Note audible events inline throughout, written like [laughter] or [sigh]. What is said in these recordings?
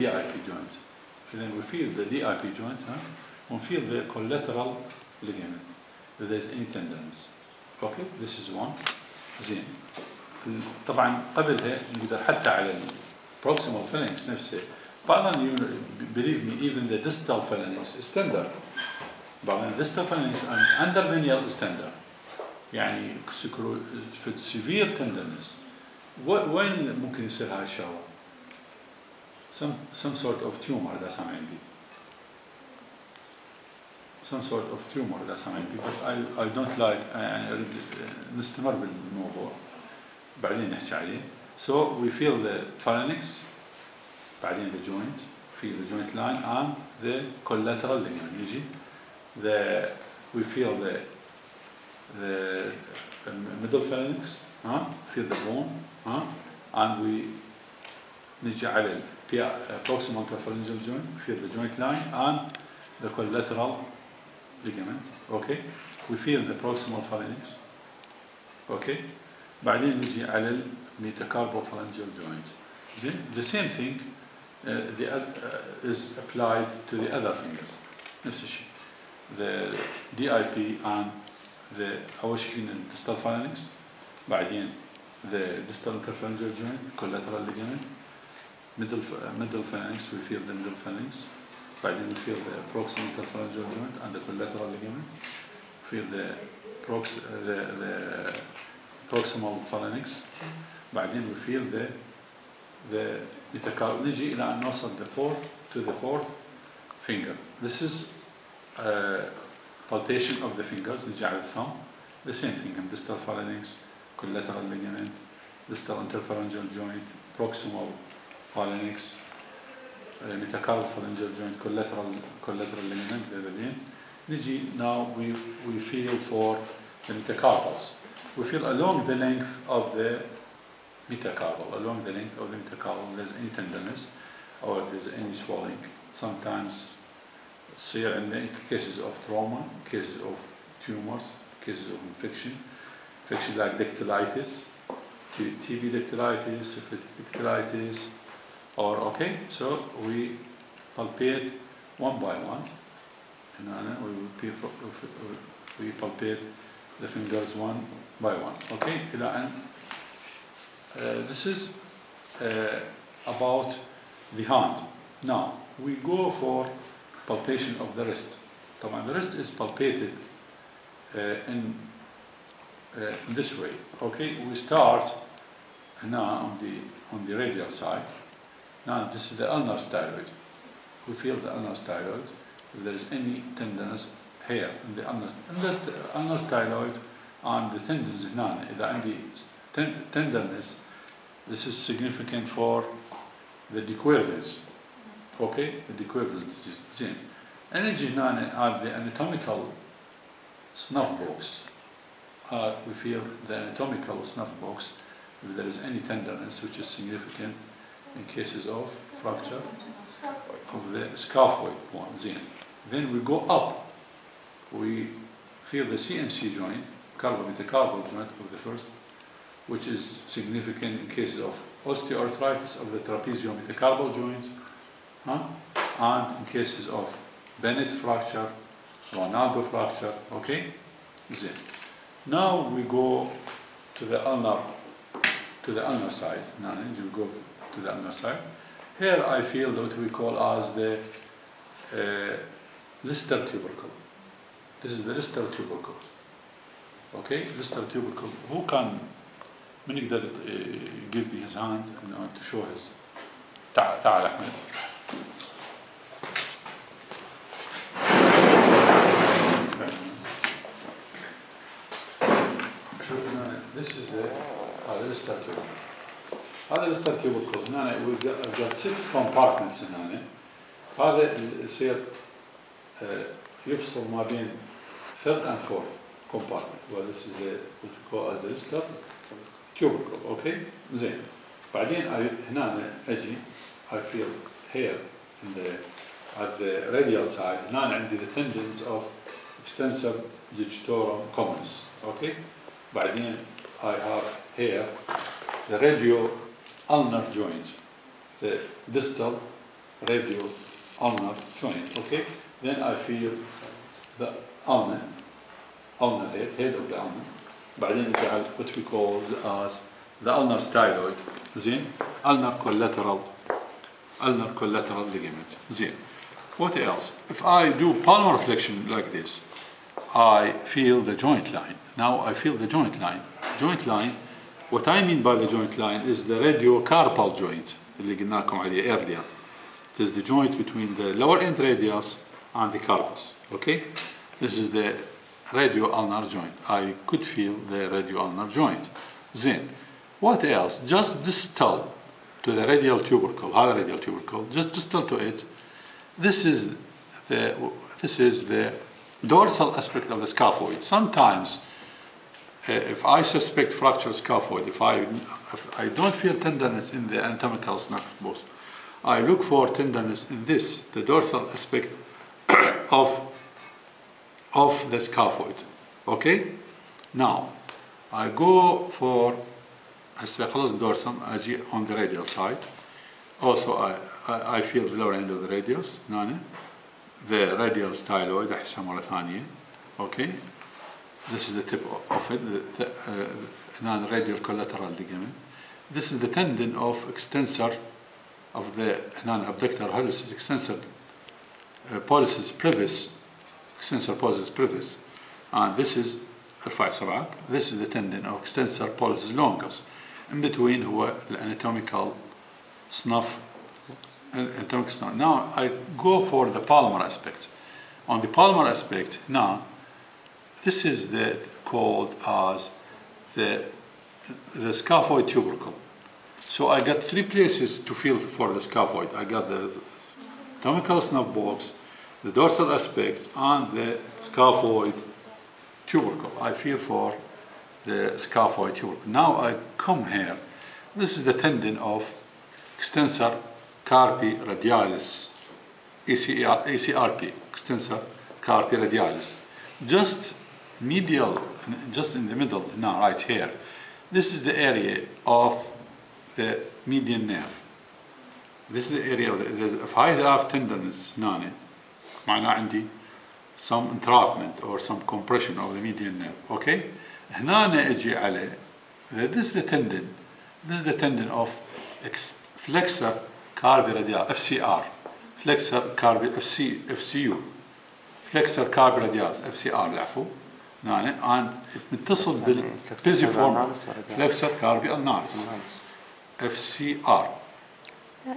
DIP joint. And then we feel the DIP joint, huh? we feel the collateral ligament. If there's any tenderness. Okay, this is one. زين. طبعا قبلها نقدر حتى على البروكسيمال phalanx نفسه بعضهم يقول- believe me even the distal phalanx is tender. بعضهم distal phalanx and undervenial is tender. يعني في severe tenderness وين ممكن يصير هاي الشغله؟ some, some sort of tumor that's MNB. Some sort of tumor that's MNB, but I, I don't like, يعني أريد نستمر بالموضوع So we feel the phalanx, بعدين the joint, feel the joint line and the collateral ligament The, we feel the, the uh, middle phalanx, huh? feel the bone, huh? and we نجي على ال proximal interphalangeal joint feel the joint line and the collateral ligament okay we feel the proximal phalanx okay بعدين نجي على ال metacarpophalangeal joint زين the same thing uh, the uh, is applied to the other fingers نفس الشيء the DIP and the أول شيء فينا distal phalanx بعدين the distal interphalangeal joint collateral ligament middle, uh, middle phalanx, we feel the middle phalanx. But I didn't feel the proximal phalangeal joint and the collateral ligament. Feel the, prox uh, the, the proximal phalanx. Then we feel the the متكرر نجي إلى أن نوصل the fourth to the fourth finger. This is uh, palpation of the fingers The giant thumb, The same thing in distal phalanx, collateral ligament, distal interphalangeal joint, proximal phalanx, eh, metacarpal phalangeal joint, collateral, collateral ligament, gabardine. Now we, we feel for the metacarpals. We feel along the length of the metacarpal, along the length of the metacarpal, there's any tenderness or there's any swelling. Sometimes severe in cases of trauma, cases of tumors, cases of infection, infection like dactylitis, TB dactylitis, syphilitic dactylitis, or okay so we palpate one by one and then we repeat we palpate the fingers one by one okay إلى أن uh, this is uh, about the hand now we go for palpation of the wrist طبعا the wrist is palpated uh, in uh, in this way okay we start now on the on the radial side Now, this is the ulnar styloid. We feel the ulnar styloid. If there is any tenderness here in the ulnar, ulnar styloid and the tendons none. إذا عندي ten tenderness, this is significant for the de Quervain's. Okay, the de Quervain's is Zin. Energy none are the anatomical snuff box. Uh, we feel the anatomical snuff box if there is any tenderness which is significant in cases of fracture of the scaphoid one, zenum. Then we go up. We feel the CMC joint, carpometacarpal joint of the first, which is significant in cases of osteoarthritis of the trapeziometacarpal joints, huh? and in cases of Bennett fracture, Rolando fracture, okay? Zen. Now we go to the ulnar, to the ulnar side. Now we go to the ulnar side here I feel what we call as the uh, Lister tubercle this is the Lister tubercle okay Lister tubercle who can من يقدر uh, give me his hand you know, to show his تعال تعال أحمد شوف هنا this is the هذا الستار tubercle Hadi stavke bakalım. Yani we've got, I've got six compartments in yani. هذا is يفصل ما بين third and fourth compartment. Well, this is the, what we call as the lister tubercle. Okay? Then, then I, هنا I feel here in the, at the radial side. هنا and the tendons of extensor digitorum communis. Okay? Then I have here the radial ulnar joint the distal radio ulnar joint, okay? Then I feel the ulnar, ulnar head, head of the ulnar. بعدين انت على what we call as the ulnar styloid, زين؟ ulnar collateral, ulnar collateral ligament, زين. What else? If I do palmar flexion like this, I feel the joint line. Now I feel the joint line. Joint line, what I mean by the joint line is the radiocarpal joint اللي قلنا لكم عليه earlier. It is the joint between the lower end radius and the carpus. Okay? This is the radio-ulnar joint. I could feel the radio-ulnar joint. Then, what else? Just distal to the radial tubercle, هذا radial tubercle, just distal to it. This is the this is the dorsal aspect of the scaphoid. Sometimes, uh, uh, if I suspect fracture scaphoid, if I, if I don't feel tenderness in the anatomical snuff box, I look for tenderness in this, the dorsal aspect [coughs] of, of the scaphoid. Okay? Now, I go for هسه خلص dorsum, as on the radial side. Also, I, I, I feel the lower end of the radius, The radial styloid, أحسها مرة ثانية. Okay? This is the tip of it, the, the uh, non-radial collateral ligament. This is the tendon of extensor of the non-abductor pollicis, extensor uh, pollicis brevis, extensor pollicis brevis. And this is ارفع سبعك this is the tendon of extensor pollicis longus in between who هو anatomical snuff anatomic snuff now I go for the palmar aspect on the palmar aspect now this is the called as the the scaphoid tubercle so I got three places to feel for the scaphoid I got the anatomical snuff box the dorsal aspect and the scaphoid tubercle. I feel for the scaphoid tubercle. Now I come here. This is the tendon of extensor carpi radialis, ACR, ACRP, extensor carpi radialis. Just medial, just in the middle, now right here. This is the area of the median nerve. This is the area of the, the, if I have tenderness هنا معناه عندي some entrapment or some compression of the median nerve okay هنا اجي على this is the tendon this is the tendon of flexor carpi radial FCR flexor carpi FC FCU flexor carpi radial FCR العفو هنا and متصل بالبيزيفورم flexor carpi ulnaris FCR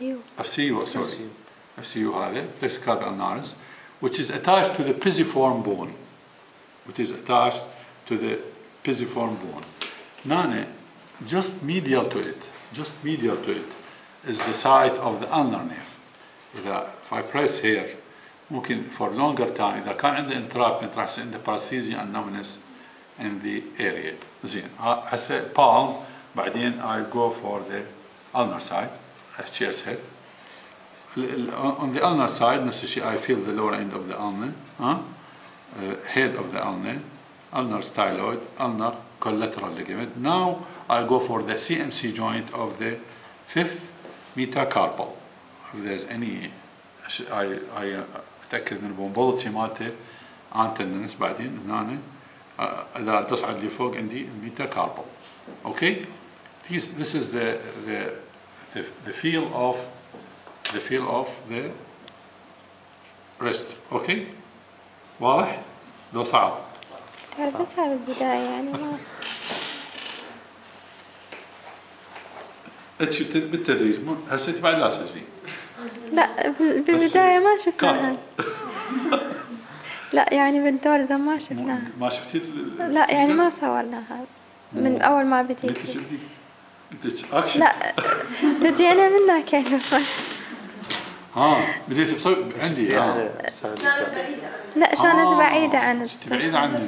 ايوه FCU sorry FCU هذا flexor carpi ulnaris which is attached to the pisiform bone, which is attached to the pisiform bone. Nane, just medial to it, just medial to it, is the site of the ulnar nerve. إذا if I press here, ممكن for longer time إذا كان عندي entrapment راح يصير عندي paresthesia and numbness in the area. زين هسه palm بعدين I go for the ulnar side, chest head. on the ulnar side نفس الشيء I feel the lower end of the ulnar huh? uh, head of the ulnar ulnar styloid ulnar collateral ligament now I go for the CMC joint of the fifth metacarpal if there's any I, I أتأكد من البومبولتي مالته عن tendons بعدين هنا إذا تصعد لفوق عندي metacarpal okay this, this is the, the, the, the feel of the feel of the wrist. okay واضح؟ لو صعب. عرفتها بالبداية يعني ما اتش بالتدريج هسه بعد لا لا بال- بالبداية ما شفناها لا يعني بالدورزة ما شفناها ما شفتي ال- لا يعني ما صورناها من أول ما بديت. أكشن. لا بدينا منها كان بس ها بديت بصوت عندي آه لا كانت آه. بعيدة عن بعيدة عني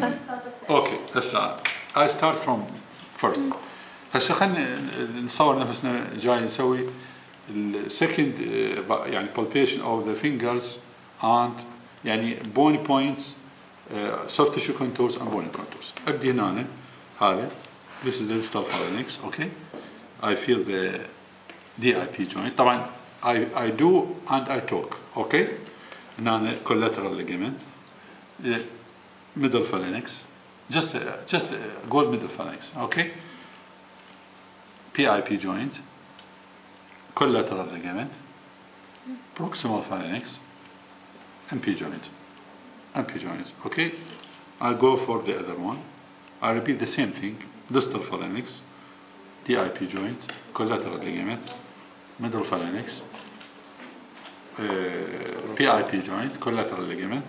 أوكي هسه I start from first. هسه خلينا نصور نفسنا جاي نسوي السكند يعني palpation of the fingers and يعني bony points uh, soft tissue contours and bony contours ابدي هنا هذا this is the distal phalanx okay I feel the DIP joint طبعا I, I do and I talk okay هنا collateral ligament uh, middle phalanx just uh, just uh, gold middle phalanx okay PIP joint collateral ligament, proximal phalanx, MP joint. MP joint. Okay? I go for the other one. I repeat the same thing. Distal phalanx, DIP joint, collateral ligament, middle phalanx, uh, eh, PIP joint, collateral ligament,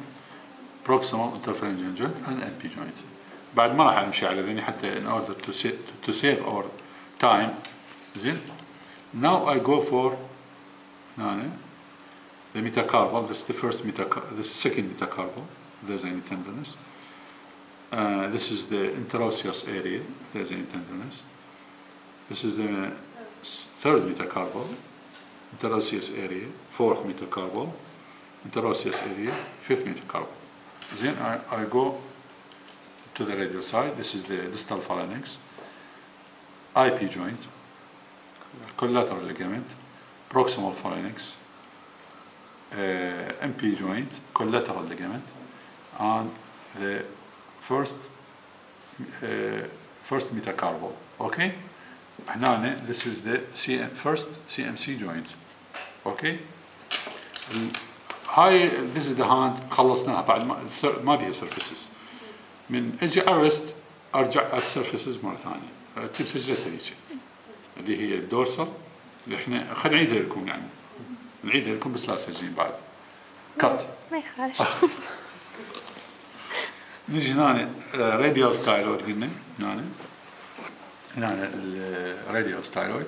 proximal interphalangeal joint, and MP joint. بعد ما راح امشي على ذني حتى in order to, to save our time زين now I go for nane, the metacarpal, is the first metacarpal, the second metacarpal, there's any tenderness. Uh, this is the interosseous area, there's any tenderness. This is the third metacarpal, interosseous area, fourth metacarpal, interosseous area, fifth metacarpal. Then I, I go to the radial side, this is the distal phalanx, IP joint, collateral ligament proximal phalanx uh, MP joint collateral ligament and the first uh, first metacarpal okay هنا this is the CM, first CMC joint okay هاي this is the hand خلصناها بعد ما ما بيها surfaces من اجي ارست ارجع على السيرفيسز مره ثانيه تجيب سجلتها هيك اللي هي الدورسال اللي إحنا خلينا نعيدها لكم يعني. نعيدها لكم بس لا سجلين بعد. كات ما يخالف. [laughs] نجي هنا راديال ستايلويد قلنا. هنا. هنا الراديال ستايلويد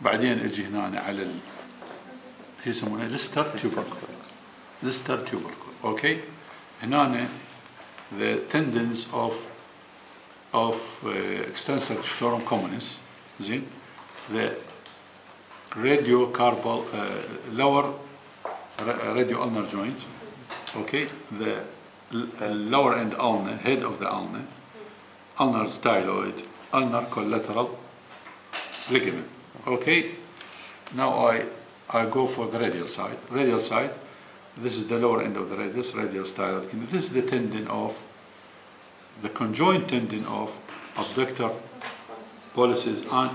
بعدين أجي هنا على ال... هي يسمونها ليستر تيوبركل ليستر تيوبركل أوكي هنا the tendons of of uh, extensor digitorum communis زين. The radiocarpal uh, lower ra- radioulnar joint okay? The uh, lower end ulna head of the ulna ulnar styloid ulnar collateral ligament okay? Now I I go for the radial side. Radial side this is the lower end of the radius radial styloid ligament. this is the tendon of the conjoint tendon of abductor pollicis and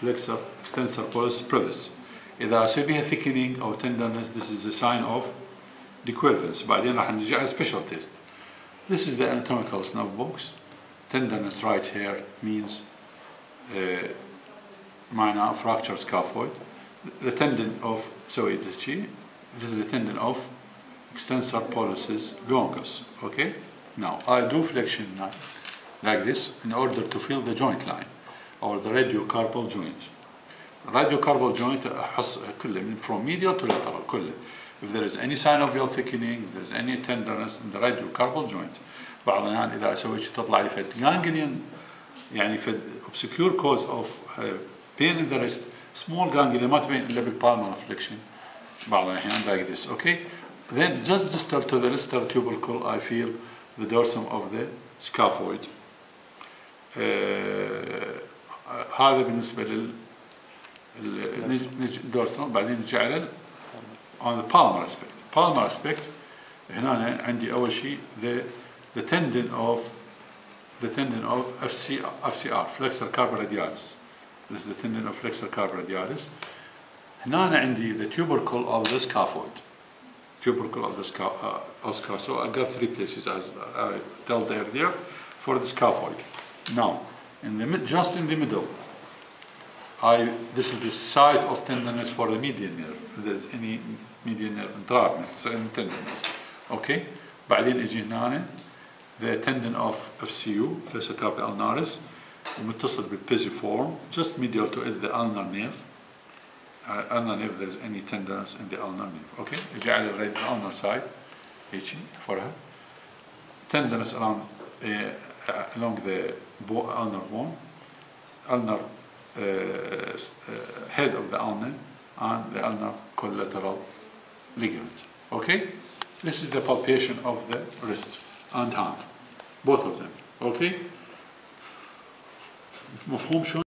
flexor extensor pollicis brevis. If there is فيها thickening or tenderness this is a sign of de Quervain's بعدين راح نرجع a special test. This is the anatomical snuff box. Tenderness right here means uh, minor fracture scaphoid. The tendon of pseudoidici. This is the tendon of extensor pollicis longus. Okay. Now I do flexion like this in order to fill the joint line or the radiocarpal joint radiocarpal joint أحص كله من from medial to lateral كله if there is any sign of veal thickening if there is any tenderness in the radiocarpal joint بعض الأحيان إذا أسوي شيء تطلع لي فد ganglion يعني فد obscure cause of uh, pain in the wrist small ganglia ما تبين إلا بالpalmar flexion بعض الأحيان like this okay then just distal to the listal tubercle I feel the dorsum of the scaphoid آه، هذا بالنسبة لل ال- نج- نج- dorsum بعدين نجي على on the palmar aspect palmar aspect هنا عندي أول شيء the the tendon of the tendon of FC, FCR flexor carpi radialis this is the tendon of flexor carpi radialis هنا عندي the tubercle of the scaphoid tubercle of the sca- uh, so I got three places as I told earlier for the scaphoid now in the mid, just in the middle I this is the site of tenderness for the median nerve if there's any median nerve entrapment so in tenderness okay بعدين اجي هنا the tendon of FCU flexor carpi ulnaris متصل بالpisiform just medial to it the ulnar nerve uh, ulnar nerve there is any tenderness in the ulnar nerve okay اجي على الريد ulnar side هيجي فورها tenderness around uh, uh, along the bo- ulnar bone ulnar uh, s- uh, head of the ulnar and the ulnar collateral ligament okay this is the palpation of the wrist and hand both of them okay مفهوم شو